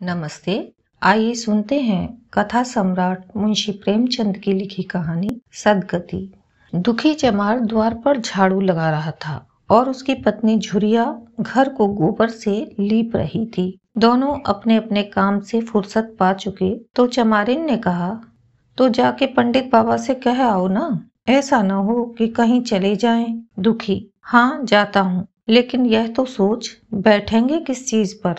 नमस्ते, आइए सुनते हैं कथा सम्राट मुंशी प्रेमचंद की लिखी कहानी सदगति। दुखी चमार द्वार पर झाड़ू लगा रहा था और उसकी पत्नी झुरिया घर को गोबर से लीप रही थी। दोनों अपने अपने काम से फुर्सत पा चुके तो चमारिन ने कहा तो जाके पंडित बाबा से कह आओ ना, ऐसा न हो कि कहीं चले जाएँ दुखी। हाँ जाता हूँ, लेकिन यह तो सोच, बैठेंगे किस चीज़ पर?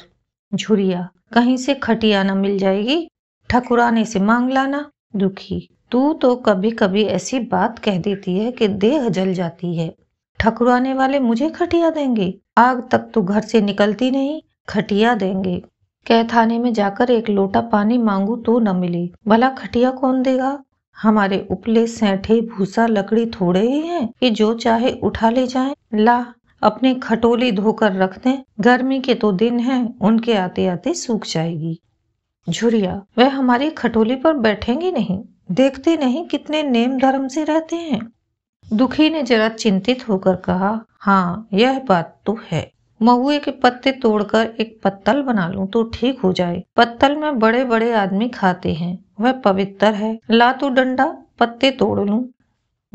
झुरिया कहीं से खटिया न मिल जाएगी, ठकुराने से मांग लाना। दुखी, तू तो कभी कभी ऐसी बात कह देती है कि देह जल जाती है। ठकुराने वाले मुझे खटिया देंगे? आग तक तो घर से निकलती नहीं, खटिया देंगे। कह थाने में जाकर एक लोटा पानी मांगू तो न मिले। भला खटिया कौन देगा? हमारे उपले सैठे भूसा लकड़ी थोड़े ही हैं कि जो चाहे उठा ले जाए। ला अपनी खटोली धोकर रख दें गर्मी के तो दिन हैं, उनके आते आते सूख जाएगी। झुरिया, वह हमारी खटोली पर बैठेंगे नहीं, देखते नहीं कितने नेम धर्म से रहते हैं। दुखी ने जरा चिंतित होकर कहा हाँ यह बात तो है। महुए के पत्ते तोड़कर एक पत्तल बना लूँ तो ठीक हो जाए। पत्तल में बड़े बड़े आदमी खाते हैं, वह पवित्र है। ला तो डंडा, पत्ते तोड़ लूँ।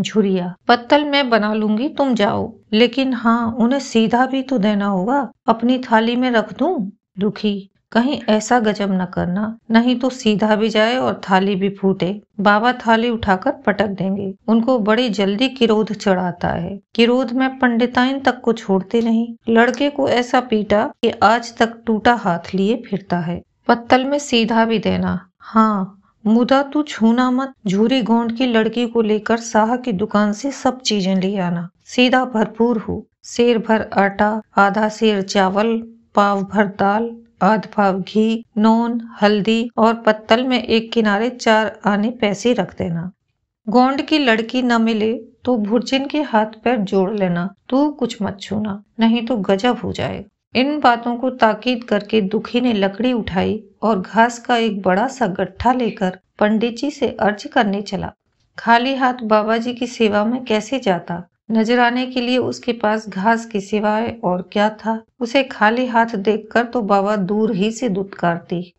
झुरिया, पत्तल मैं बना लूँगी, तुम जाओ। लेकिन हाँ उन्हें सीधा भी तो देना होगा, अपनी थाली में रख दूँ? दुखी, कहीं ऐसा गजब न करना, नहीं तो सीधा भी जाए और थाली भी फूटे। बाबा थाली उठाकर पटक देंगे। उनको बड़ी जल्दी किरोध चढ़ाता है। किरोध में पंडिताइन तक को छोड़ते नहीं। लड़के को ऐसा पीटा कि आज तक टूटा हाथ लिए फिरता है। पत्तल में सीधा भी देना। हाँ मुदा तू छूना मत। झूरी गोंड की लड़की को लेकर साह की दुकान से सब चीज़ें ले आना। सीधा भरपूर हो। शेर भर आटा, आधा शेर चावल, पाव भर दाल, आध पाव घी, नोन, हल्दी और पत्तल में एक किनारे चार आने पैसे रख देना। गोंड की लड़की न मिले तो भुर्जिन के हाथ पैर जोड़ लेना। तू कुछ मत छूना, नहीं तो गजब हो जाए इन बातों को ताकीद करके दुखी ने लकड़ी उठाई और घास का एक बड़ा सा गट्ठा लेकर पंडित जी से अर्ज़ करने चला। खाली हाथ बाबा जी की सेवा में कैसे जाता? नजराने के लिए उसके पास घास की सिवाय और क्या था? उसे खाली हाथ देखकर तो बाबा दूर ही से दुत्कारती।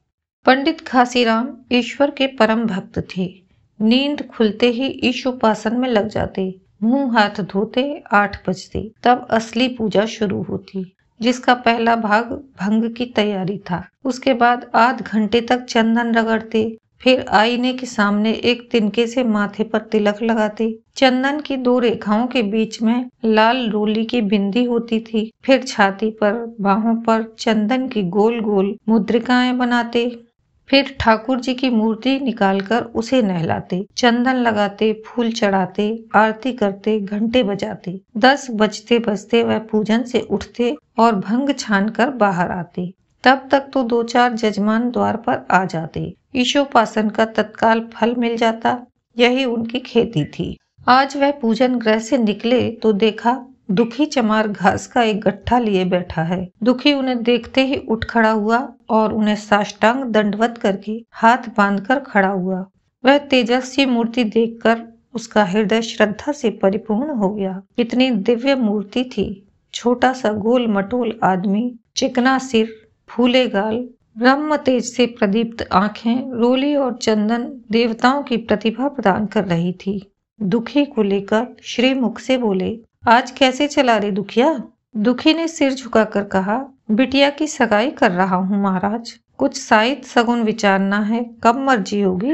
पंडित खासीराम ईश्वर के परम भक्त थे। नींद खुलते ही ईश उपासन में लग जाते। मुँह हाथ धोते, आठ बजते। तब असली पूजा शुरू होती। जिसका पहला भाग भंग की तैयारी था। उसके बाद आध घंटे तक चंदन रगड़ते, फिर आईने के सामने एक तिनके से माथे पर तिलक लगाते। चंदन की दो रेखाओं के बीच में लाल रोली की बिंदी होती थी। फिर छाती पर, बाहों पर चंदन की गोल गोल मुद्रिकाएँ बनाते। फिर ठाकुर जी की मूर्ति निकालकर उसे नहलाते, चंदन लगाते, फूल चढ़ाते, आरती करते, घंटे बजाते। दस बजते बजते वह पूजन से उठते और भंग छान कर बाहर आते। तब तक तो दो चार जजमान द्वार पर आ जाते। ईशोपासन का तत्काल फल मिल जाता। यही उनकी खेती थी। आज वह पूजन ग्रह से निकले तो देखा दुखी चमार घास का एक गट्ठा लिए बैठा है। दुखी उन्हें देखते ही उठ खड़ा हुआ और उन्हें साष्टांग दंडवत करके हाथ बांधकर खड़ा हुआ। वह तेजस्वी मूर्ति देखकर उसका हृदय श्रद्धा से परिपूर्ण हो गया। कितनी दिव्य मूर्ति थी। छोटा सा गोल मटोल आदमी, चिकना सिर, फूले गाल, ब्रह्म तेज से प्रदीप्त आँखें, रोली और चंदन देवताओं की प्रतिभा प्रदान कर रही थी। दुखी को लेकर श्री मुख से बोले आज कैसे चला रे दुखिया? दुखी ने सिर झुकाकर कहा, बिटिया की सगाई कर रहा हूँ महाराज। कुछ साइत सगुन विचारना है, कब मर्ज़ी होगी?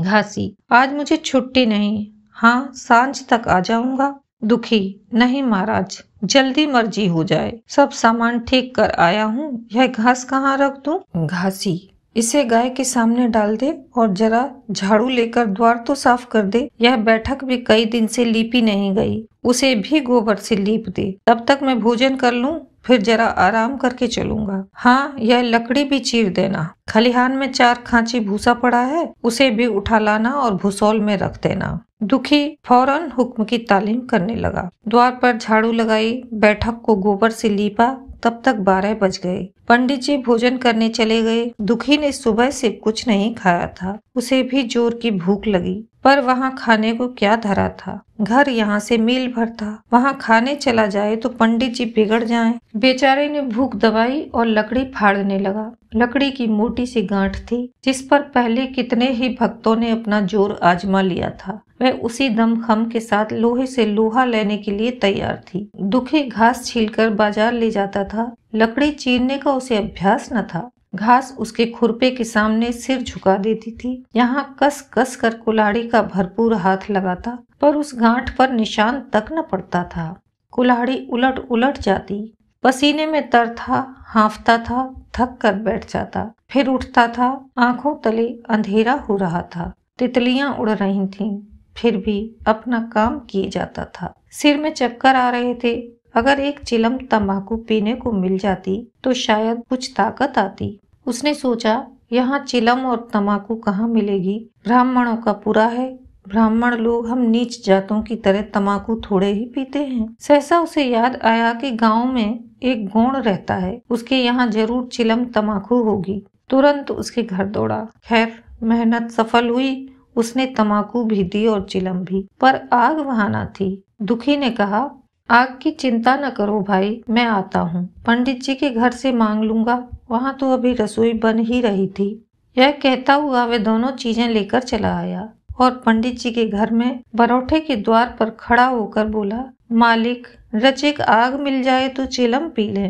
घासी, आज मुझे छुट्टी नहीं। हाँ साँझ तक आ जाऊँगा। दुखी, नहीं महाराज, जल्दी मर्ज़ी हो जाए। सब सामान ठीक कर आया हूँ। यह घास कहाँ रख दूँ? घासी इसे गाय के सामने डाल दे और जरा झाड़ू लेकर द्वार तो साफ़ कर दे। यह बैठक भी कई दिन से लीपी नहीं गई। उसे भी गोबर से लीप दे। तब तक मैं भोजन कर लूँ, फिर जरा आराम करके चलूँगा। हाँ यह लकड़ी भी चीर देना। खलिहान में चार खांची भूसा पड़ा है, उसे भी उठा लाना और भूसौल में रख देना। दुखी फ़ौरन हुक्म की तालीम करने लगा। द्वार पर झाड़ू लगाई, बैठक को गोबर से लीपा, तब तक बारह बज गए। पंडित जी भोजन करने चले गए। दुखी ने सुबह से कुछ नहीं खाया था। उसे भी ज़ोर की भूख लगी। पर वहाँ खाने को क्या धरा था? घर यहाँ से मील भर था। वहाँ खाने चला जाए तो पंडित जी बिगड़ जाएँ। बेचारे ने भूख दबाई और लकड़ी फाड़ने लगा। लकड़ी की मोटी सी गांठ थी, जिस पर पहले कितने ही भक्तों ने अपना ज़ोर आजमा लिया था। वह उसी दम खम के साथ लोहे से लोहा लेने के लिए तैयार थी। दुखी घास छीलकर बाज़ार ले जाता था। लकड़ी चीरने का उसे अभ्यास न था। घास उसके खुरपे के सामने सिर झुका देती थी। यहाँ कस कस कर कुल्हाड़ी का भरपूर हाथ लगाता, पर उस गांठ पर निशान तक न पड़ता था। कुल्हाड़ी उलट उलट जाती। पसीने में तर था, हाफता था, थक कर बैठ जाता। फिर उठता था, आँखों तले अंधेरा हो रहा था। तितलियाँ उड़ रही थीं। फिर भी अपना काम किए जाता था। सिर में चक्कर आ रहे थे। अगर एक चिलम तंबाकू पीने को मिल जाती तो शायद कुछ ताकत आती। उसने सोचा, यहाँ चिलम और तंबाकू कहाँ मिलेगी? ब्राह्मणों का पूरा है। ब्राह्मण लोग हम नीच जातों की तरह तंबाकू थोड़े ही पीते हैं। सहसा उसे याद आया कि गाँव में एक गौण रहता है। उसके यहाँ ज़रूर चिलम तंबाकू होगी। तुरंत उसके घर दौड़ा। खैर, मेहनत सफल हुई उसने तमाकू भी दी और चिलम भी। पर आग वहाँ न थी। दुखी ने कहा, आग की चिंता न करो भाई, मैं आता हूँ। पंडित जी के घर से मांग लूँगा। वहाँ तो अभी रसोई बन ही रही थी। यह कहता हुआ वे दोनों चीज़ें लेकर चला आया और पंडित जी के घर में बरौठे के द्वार पर खड़ा होकर बोला, मालिक रचिक आग मिल जाए तो चिलम पी ले।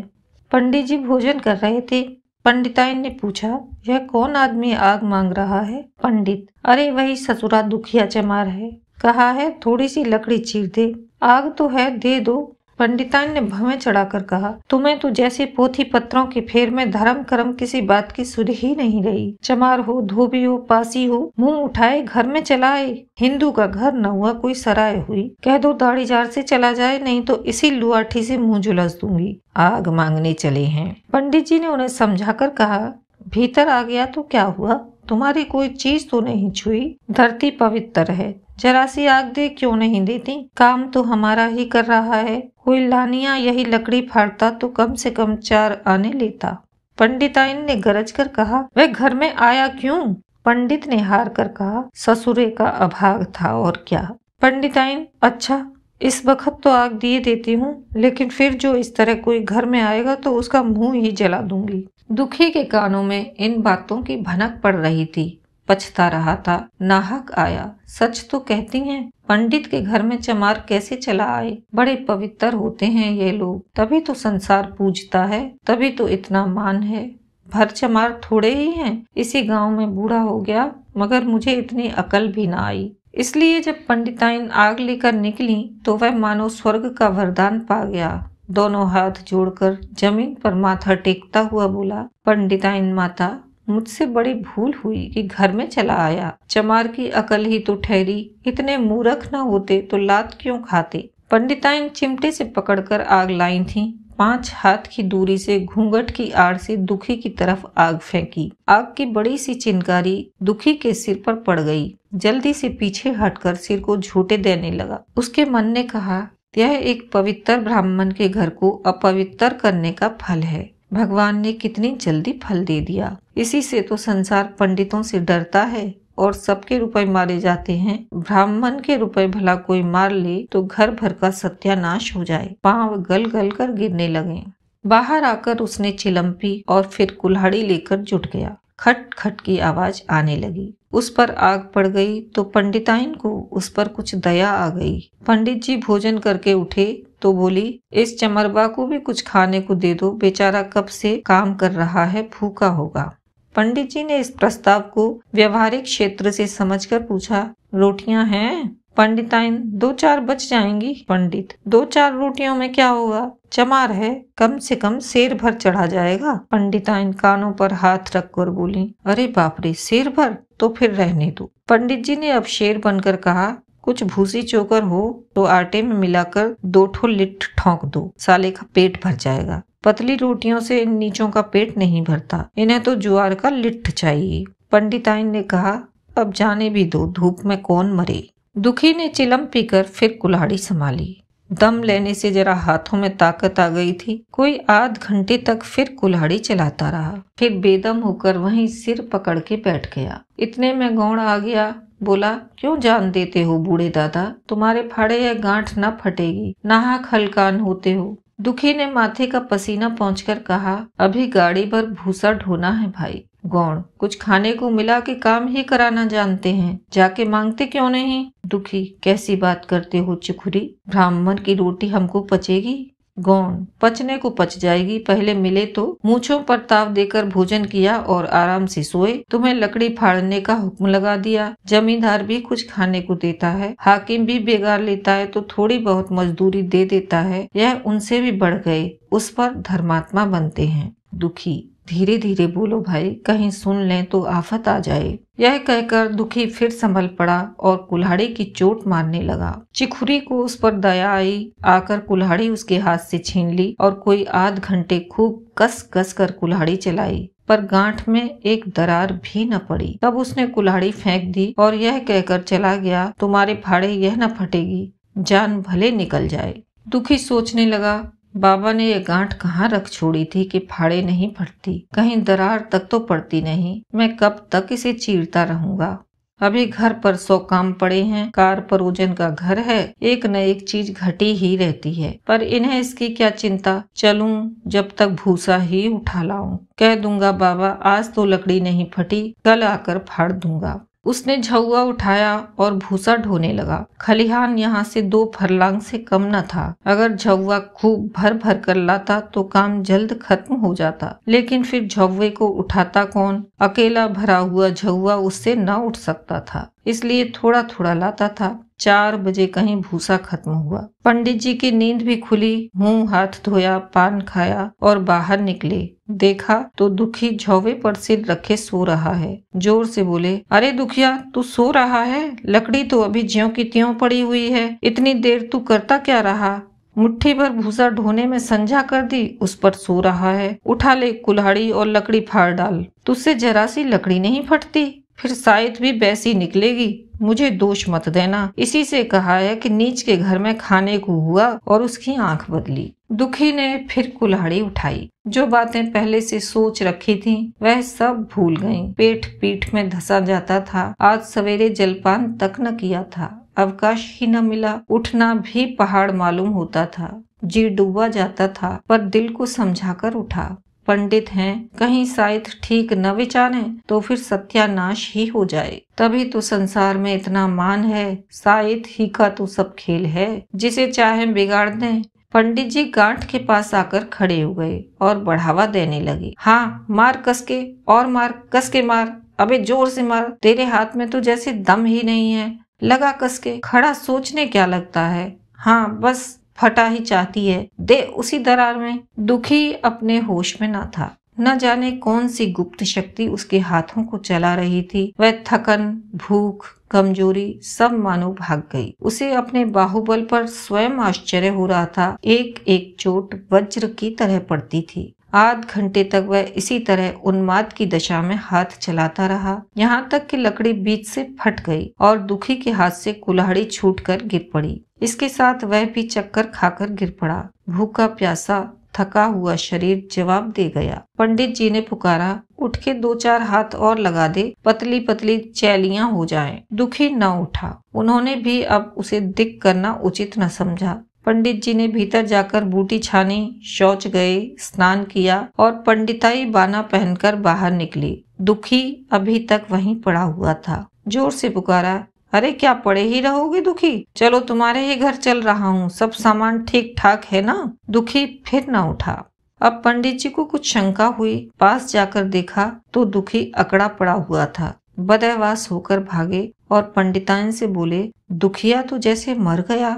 पंडित जी भोजन कर रहे थे। पंडिताइन ने पूछा, यह कौन आदमी आग मांग रहा है? पंडित, अरे वही ससुरा दुखिया चमार है। कहा है, थोड़ी सी लकड़ी चीर दे। आग तो है, दे दो। पंडितान ने भवें चढ़ाकर कहा, तुम्हें तो जैसे पोथी पत्रों के फेर में धर्म कर्म किसी बात की सुध ही नहीं रही। चमार हो, धोबी हो, पासी हो, मुँह उठाए, घर में चलाए, हिंदू का घर न हुआ, कोई सराय हुई। कह दो, दाढ़ी जार से चला जाए, नहीं तो इसी लुआठी से मुँह झुलस दूँगी। आग मांगने चले हैं। पंडित जी ने उन्हें समझाकर कहा, भीतर आ गया तो क्या हुआ? तुम्हारी कोई चीज़ तो नहीं छुई। धरती पवित्र है। जरा सी आग दे, क्यों नहीं देती? काम तो हमारा ही कर रहा है। कोई लानिया यही लकड़ी फाड़ता तो कम से कम चार आने लेता। पंडिताइन ने गरज कर कहा, वह घर में आया क्यों? पंडित ने हार कर कहा, ससुरे का अभाग था और क्या? पंडिताइन अच्छा इस वक्त तो आग दिए देती हूँ, लेकिन फिर जो इस तरह कोई घर में आएगा तो उसका मुँह ही जला दूँगी। दुखी के कानों में इन बातों की भनक पड़ रही थी। पछता रहा था। नाहक आया। सच तो कहती हैं, पंडित के घर में चमार कैसे चला आए? बड़े पवित्र होते हैं ये लोग। तभी तो संसार पूजता है, तभी तो इतना मान है। भर चमार थोड़े ही हैं, इसी गाँव में बूढ़ा हो गया, मगर मुझे इतनी अकल भी ना आई। इसलिए जब पंडिताइन आग लेकर निकली तो वह मानो स्वर्ग का वरदान पा गया। दोनों हाथ जोड़कर ज़मीन पर माथा टेकता हुआ बोला, पंडिताइन माता मुझसे बड़ी भूल हुई कि घर में चला आया। चमार की अकल ही तो ठहरी। इतने मूर्ख न होते तो लात क्यों खाते? पंडिताइन चिमटे से पकड़कर आग लाई थी। पाँच हाथ की दूरी से घूंघट की आड़ से दुखी की तरफ़ आग फेंकी। आग की बड़ी सी चिनकारी दुखी के सिर पर पड़ गई। जल्दी से पीछे हटकर सिर को झूठे देने लगा। उसके मन ने कहा, यह एक पवित्र ब्राह्मण के घर को अपवित्र करने का फल है। भगवान ने कितनी जल्दी फल दे दिया। इसी से तो संसार पंडितों से डरता है और सबके रुपए मारे जाते हैं। ब्राह्मण के रुपए भला कोई मार ले तो घर भर का सत्यानाश हो जाए। पाँव गल गल कर गिरने लगे। बाहर आकर उसने चिलम्पी और फिर कुल्हाड़ी लेकर जुट गया। खट खट की आवाज़ आने लगी। उस पर आग पड़ गई तो पंडिताइन को उस पर कुछ दया आ गई। पंडित जी भोजन करके उठे तो बोली, इस चमरबा को भी कुछ खाने को दे दो, बेचारा कब से काम कर रहा है, भूखा होगा। पंडित जी ने इस प्रस्ताव को व्यवहारिक क्षेत्र से समझकर पूछा, रोटियाँ हैं? पंडिताइन, दो चार बच जाएँगी। पंडित, दो चार रोटियों में क्या होगा? चमार है, कम से कम शेर भर चढ़ा जाएगा। पंडिताइन कानों पर हाथ रख कर बोली, अरे बापरे शेर भर? तो फिर रहने दो। पंडित जी ने अब शेर बनकर कहा कुछ भूसी चोकर हो तो आटे में मिलाकर दो ठो लिट्ठ ठोंक दो। साले का पेट भर जाएगा। पतली रोटियों से इन नीचों का पेट नहीं भरता। इन्हें तो जुआर का लिट्ठ चाहिए। पंडिताइन ने कहा, अब जाने भी दो, धूप में कौन मरे? दुखी ने चिलम पीकर फिर कुल्हाड़ी संभाली। दम लेने से जरा हाथों में ताकत आ गई थी। कोई आध घंटे तक फिर कुल्हाड़ी चलाता रहा। फिर बेदम होकर वहीं सिर पकड़ के बैठ गया। इतने में गौड़ आ गया। बोला, क्यों जान देते हो बूढ़े दादा? तुम्हारे फाड़े या गांठ न फटेगी। नाहक हलकान होते हो। दुखी ने माथे का पसीना पहुँच कहा, अभी गाड़ी पर भूसा ढोना है भाई। गौण, कुछ खाने को मिला के काम ही कराना जानते हैं। जाके मांगते क्यों नहीं? दुखी, कैसी बात करते हो चिखुरी? ब्राह्मण की रोटी हमको पचेगी? गौण। पचने को पच जाएगी। पहले मिले तो मूछों पर ताव देकर भोजन किया और आराम से सोए। तुम्हें लकड़ी फाड़ने का हुक्म लगा दिया। जमींदार भी कुछ खाने को देता है। हाकिम भी बेगार लेता है तो थोड़ी बहुत मजदूरी दे देता है। यह उनसे भी बढ़ गए। उस पर धर्मात्मा बनते हैं। दुखी। धीरे धीरे बोलो, भाई, कहीं सुन लें तो आफत आ जाए। यह कहकर दुखी फिर संभल पड़ा और कुल्हाड़ी की चोट मारने लगा। चिखुरी को उस पर दया आई। आकर कुल्हाड़ी उसके हाथ से छीन ली और कोई आध घंटे खूब कस कस कर कुल्हाड़ी चलाई। पर गांठ में एक दरार भी न पड़ी। तब उसने कुल्हाड़ी फेंक दी और यह कहकर चला गया, तुम्हारे फाड़े यह न फटेगी। जान भले निकल जाए। दुखी सोचने लगा बाबा ने ये गांठ कहाँ रख छोड़ी थी कि फाड़े नहीं फटती? कहीं दरार तक तो पड़ती नहीं। मैं कब तक इसे चीरता रहूँगा? अभी घर पर सौ काम पड़े हैं। कार परोजन का घर है। एक न एक चीज़ घटी ही रहती है। पर इन्हें इसकी क्या चिंता? चलूँ, जब तक भूसा ही उठा लाऊं। कह दूँगा, बाबा, आज तो लकड़ी नहीं फटी। कल आकर फाड़ दूँगा। उसने झुआ उठाया और भूसा ढोने लगा। खलिहान यहाँ से दो फरलांग से कम न था। अगर झुआ खूब भर भर कर लाता तो काम जल्द खत्म हो जाता। लेकिन फिर झुए को उठाता कौन? अकेला भरा हुआ झुआ उससे न उठ सकता था, इसलिए थोड़ा थोड़ा लाता था। चार बजे कहीं भूसा खत्म हुआ। पंडित जी की नींद भी खुली, मुँह हाथ धोया, पान खाया और बाहर निकले। देखा तो दुखी झोवे पर सिर रखे सो रहा है। ज़ोर से बोले, अरे दुखिया, तू सो रहा है? लकड़ी तो अभी ज्यो की त्यों पड़ी हुई है। इतनी देर तू करता क्या रहा? मुट्ठी भर भूसा ढोने में संझा कर दी, उस पर सो रहा है। उठा ले कुल्हाड़ी और लकड़ी फाड़ डाल। तुझसे जरा सी लकड़ी नहीं फटती। फिर शायद भी बैसी निकलेगी। मुझे दोष मत देना। इसी से कहा है कि नीच के घर में खाने को हुआ और उसकी आँख बदली। दुखी ने फिर कुल्हाड़ी उठाई। जो बातें पहले से सोच रखी थी, वह सब भूल गईं। पेट पीठ में धसा जाता था। आज सवेरे जलपान तक न किया था। अवकाश ही न मिला। उठना भी पहाड़ मालूम होता था। जी डूबा जाता था, पर दिल को समझाकर उठा। पंडित हैं, कहीं शायद ठीक न विचारे तो फिर सत्यानाश ही हो जाए। तभी तो संसार में इतना मान है, शायद ही का तो सब खेल है, जिसे चाहे बिगाड़ दें। पंडित जी गांठ के पास आकर खड़े हो गए और बढ़ावा देने लगे। हाँ मार कस के, और मार, कस के मार, अबे ज़ोर से मार, तेरे हाथ में तो जैसे दम ही नहीं है। लगा कस के, खड़ा सोचने क्या लगता है? हाँ बस फटा ही चाहती है। दे उसी दरार में। दुखी अपने होश में न था। न जाने कौन सी गुप्त शक्ति उसके हाथों को चला रही थी। वह थकन, भूख, कमज़ोरी सब मानो भाग गई। उसे अपने बाहुबल पर स्वयं आश्चर्य हो रहा था। एक एक चोट वज्र की तरह पड़ती थी। आध घंटे तक वह इसी तरह उन्माद की दशा में हाथ चलाता रहा। यहाँ तक कि लकड़ी बीच से फट गई और दुखी के हाथ से कुल्हाड़ी छूटकर गिर पड़ी। इसके साथ वह भी चक्कर खाकर गिर पड़ा। भूखा, प्यासा, थका हुआ शरीर जवाब दे गया। पंडित जी ने पुकारा, उठ के दो चार हाथ और लगा दे पतली पतली चैलियाँ हो जाएँ। दुखी न उठा। उन्होंने भी अब उसे दिख करना उचित न समझा। पंडित जी ने भीतर जाकर बूटी छानी, शौच गए, स्नान किया और पंडिताई बाना पहनकर बाहर निकली। दुखी अभी तक वहीं पड़ा हुआ था। ज़ोर से पुकारा अरे क्या पड़े ही रहोगे दुखी? चलो तुम्हारे ही घर चल रहा हूँ। सब सामान ठीक ठाक है ना? दुखी फिर ना उठा। अब पंडित जी को कुछ शंका हुई। पास जाकर देखा तो दुखी अकड़ा पड़ा हुआ था। बदहवास होकर भागे और पंडिताइन से बोले, दुखिया तो जैसे मर गया।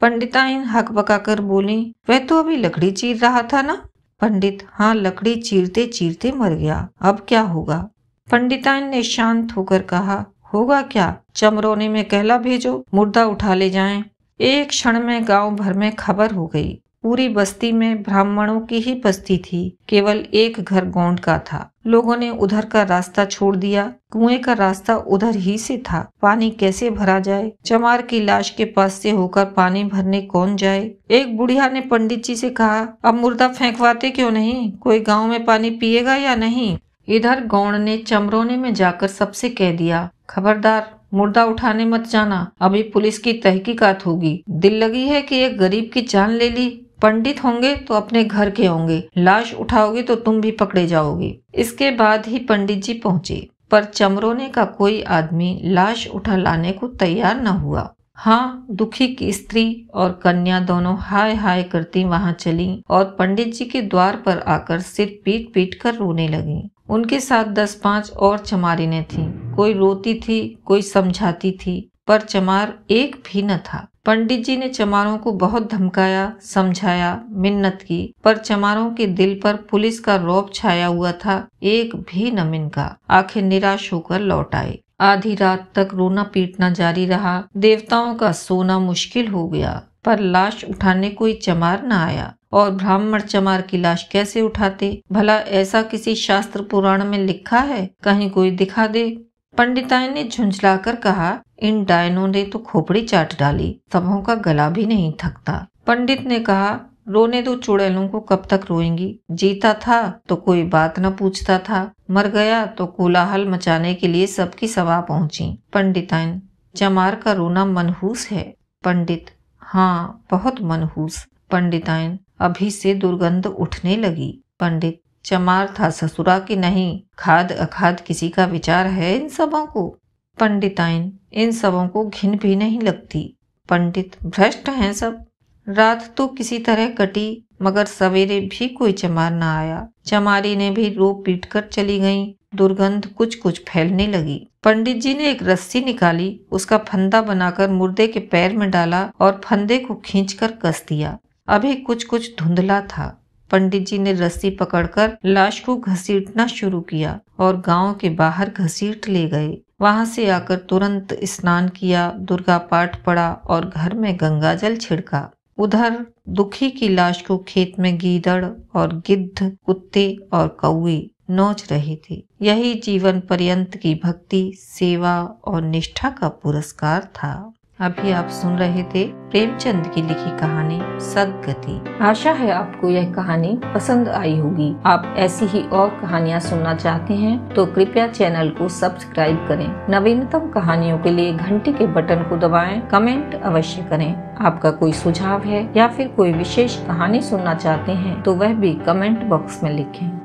पंडिताइन हक बकाकर बोली, वह तो अभी लकड़ी चीर रहा था ना? पंडित हाँ लकड़ी चीरते चीरते मर गया। अब क्या होगा? पंडिताइन ने शांत होकर कहा होगा क्या? चमरोने में कहला भेजो, मुर्दा उठा ले जाएँ। एक क्षण में गाँव भर में खबर हो गई। पूरी बस्ती में ब्राह्मणों की ही बस्ती थी, केवल एक घर गौंड का था। लोगों ने उधर का रास्ता छोड़ दिया, कुएँ का रास्ता उधर ही से था। पानी कैसे भरा जाए? चमार की लाश के पास से होकर पानी भरने कौन जाए? एक बुढ़िया ने पंडित जी से कहा, अब मुर्दा फेंकवाते क्यों नहीं? कोई गाँव में पानी पिएगा या नहीं? इधर गौड़ ने चमरोने में जाकर सबसे कह दिया, खबरदार, मुर्दा उठाने मत जाना, अभी पुलिस की तहकीकात होगी। दिल लगी है कि एक गरीब की जान ले ली। पंडित होंगे तो अपने घर के होंगे। लाश उठाओगे तो तुम भी पकड़े जाओगे। इसके बाद ही पंडित जी पहुँचे। पर चमरोने का कोई आदमी लाश उठा लाने को तैयार न हुआ। हाँ दुखी की स्त्री और कन्या दोनों हाय हाय करती वहाँ चली और पंडित जी के द्वार पर आकर सिर पीट पीट कर रोने लगी। उनके साथ दस पाँच और चमारिने थी। कोई रोती थी, कोई समझाती थी, पर चमार एक भी न था। पंडित जी ने चमारों को बहुत धमकाया, समझाया, मिन्नत की, पर चमारों के दिल पर पुलिस का रौब छाया हुआ था, एक भी न मिनका। आखिर निराश होकर लौट आए। आधी रात तक रोना पीटना जारी रहा। देवताओं का सोना मुश्किल हो गया, पर लाश उठाने कोई चमार न आया। और ब्राह्मण चमार की लाश कैसे उठाते? भला ऐसा किसी शास्त्र पुराण में लिखा है? कहीं कोई दिखा दे। पंडिताई ने झुंझलाकर कहा, इन डायनों ने तो खोपड़ी चाट डाली, सबों का गला भी नहीं थकता। पंडित ने कहा, रोने दो चुड़ैलों को कब तक रोएँगी? जीता था तो कोई बात न पूछता था, मर गया तो कोलाहल मचाने के लिए सबकी सभा पहुँची। पंडिताइन चमार का रोना मनहूस है। पंडित हाँ बहुत मनहूस। पंडिताइन अभी से दुर्गंध उठने लगी। पंडित, चमार था ससुरा की नहीं? खाद अखाद किसी का विचार है इन सबों को? पंडिताइन, इन सबों को घिन भी नहीं लगती। पंडित, भ्रष्ट हैं सब। रात तो किसी तरह कटी, मगर सवेरे भी कोई चमार न आया। चमारी ने भी रो पीट कर चली गई। दुर्गंध कुछ कुछ फैलने लगी। पंडित जी ने एक रस्सी निकाली, उसका फंदा बनाकर मुर्दे के पैर में डाला और फंदे को खींचकर कस दिया। अभी कुछ कुछ धुंधला था। पंडित जी ने रस्सी पकड़कर लाश को घसीटना शुरू किया और गाँव के बाहर घसीट ले गए। वहाँ से आकर तुरंत स्नान किया, दुर्गा पाठ पढ़ा और घर में गंगा जल छिड़का। उधर दुखी की लाश को खेत में गीदड़ और गिद्ध, कुत्ते और कौए नोच रहे थे। यही जीवन पर्यंत की भक्ति, सेवा और निष्ठा का पुरस्कार था। अभी आप सुन रहे थे प्रेमचंद की लिखी कहानी सदगति। आशा है आपको यह कहानी पसंद आई होगी। आप ऐसी ही और कहानियाँ सुनना चाहते हैं तो कृपया चैनल को सब्सक्राइब करें। नवीनतम कहानियों के लिए घंटी के बटन को दबाएँ, कमेंट अवश्य करें। आपका कोई सुझाव है या फिर कोई विशेष कहानी सुनना चाहते हैं तो वह भी कमेंट बॉक्स में लिखें।